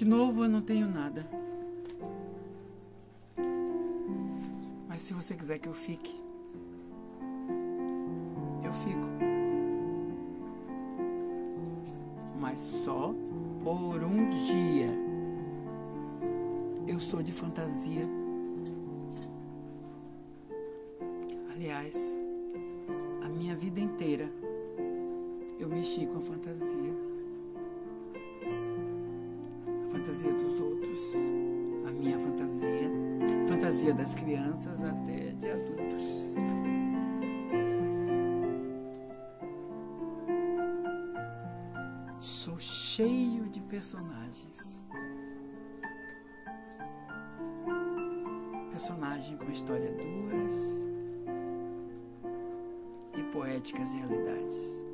De novo, eu não tenho nada. Mas se você quiser que eu fique, eu fico. Mas só por um dia. Eu sou de fantasia. Aliás, minha vida inteira. Eu mexi com a fantasia. Fantasia dos outros, a minha fantasia, fantasia das crianças até de adultos. Sou cheio de personagens. Personagem com histórias duras poéticas realidades.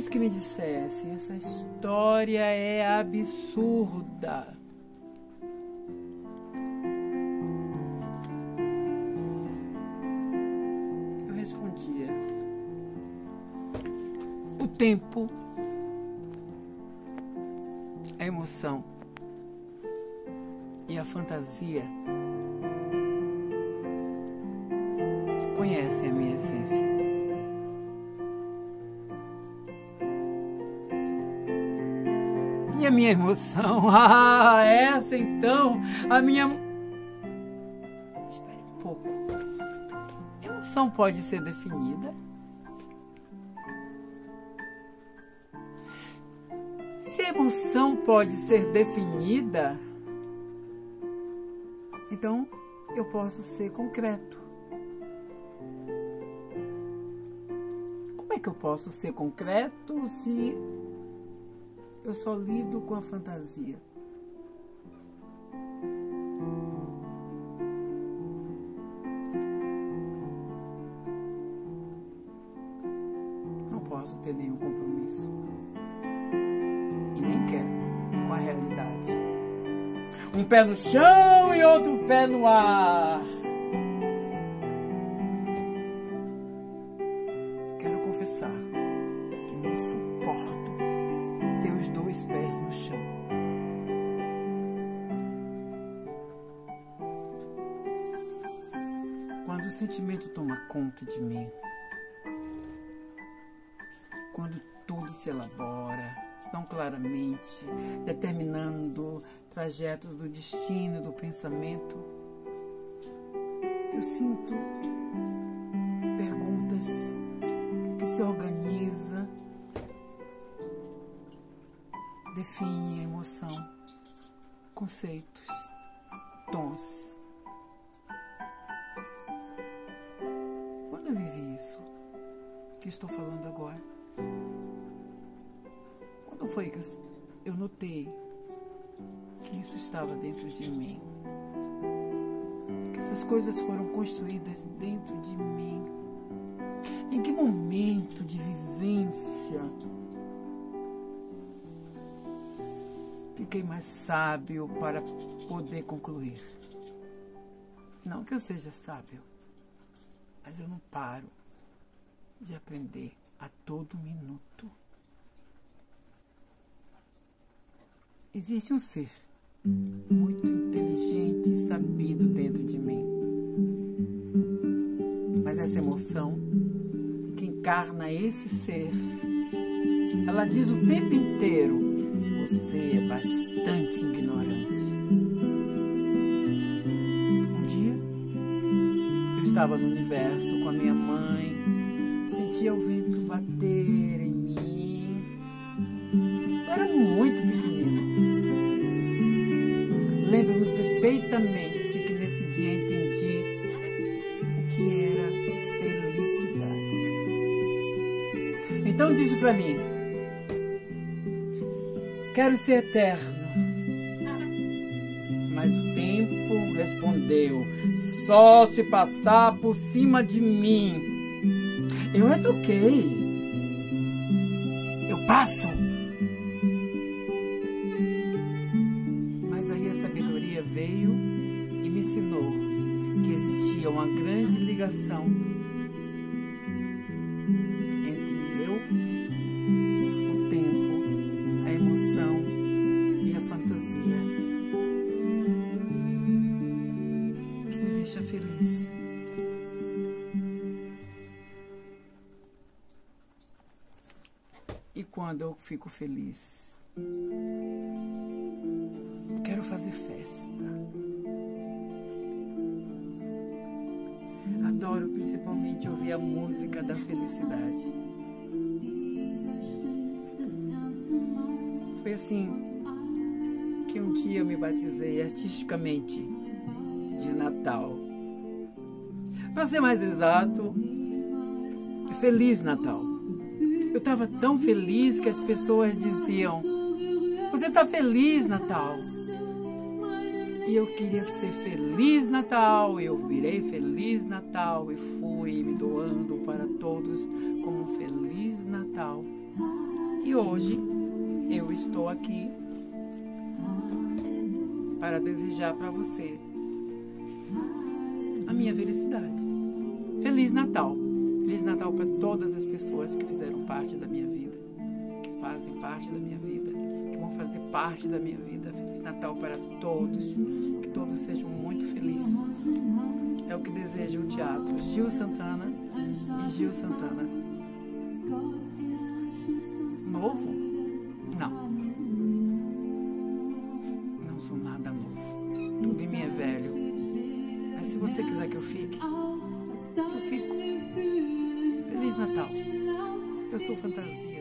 mais que me dissesse, essa história é absurda. Eu respondia: o tempo, a emoção e a fantasia conhecem a minha essência. E a minha emoção? Ah, essa então, a minha. Espere um pouco. Emoção pode ser definida. Se emoção pode ser definida, então eu posso ser concreto. Que eu posso ser concreto se eu só lido com a fantasia. Não posso ter nenhum compromisso. E nem quero com a realidade. Um pé no chão e outro pé no ar. Não suporto ter os dois pés no chão. Quando o sentimento toma conta de mim, quando tudo se elabora tão claramente, determinando trajetos do destino, do pensamento, eu sinto perguntas que se organizam define a emoção, conceitos, tons. Quando eu vivi isso que estou falando agora? Quando foi que eu notei que isso estava dentro de mim? Que essas coisas foram construídas dentro de mim? Em que momento de vivência fiquei mais sábio para poder concluir. Não que eu seja sábio, mas eu não paro de aprender a todo minuto. Existe um ser muito inteligente e sabido dentro de mim. Mas essa emoção que encarna esse ser, ela diz o tempo inteiro você é bastante ignorante. Um dia, eu estava no universo com a minha mãe, sentia o vento bater em mim. Eu era muito pequenino. Lembro-me perfeitamente que nesse dia entendi o que era felicidade. Então disse para mim, Quero ser eterno. Mas o tempo respondeu: Só se passar por cima de mim. Eu retruquei. Eu passo. Mas aí a sabedoria veio e me ensinou que existia uma grande ligação quando eu fico feliz, quero fazer festa. Adoro principalmente ouvir a música da felicidade. Foi assim que um dia eu me batizei artisticamente de Natal. Para ser mais exato, Feliz Natal. Eu estava tão feliz que as pessoas diziam: Você está feliz, Natal? E eu queria ser Feliz Natal. Eu virei Feliz Natal e fui me doando para todos como Feliz Natal. E hoje eu estou aqui para desejar para você a minha felicidade. Feliz Natal! Feliz Natal para todas as pessoas que fizeram parte da minha vida, que fazem parte da minha vida, que vão fazer parte da minha vida. Feliz Natal para todos, que todos sejam muito felizes. É o que deseja o teatro Gil Santana e Gil Santana. Novo? Não. Não sou nada novo. Tudo em mim é velho. Mas se você quiser que eu fique, Natal. Eu sou fantasia.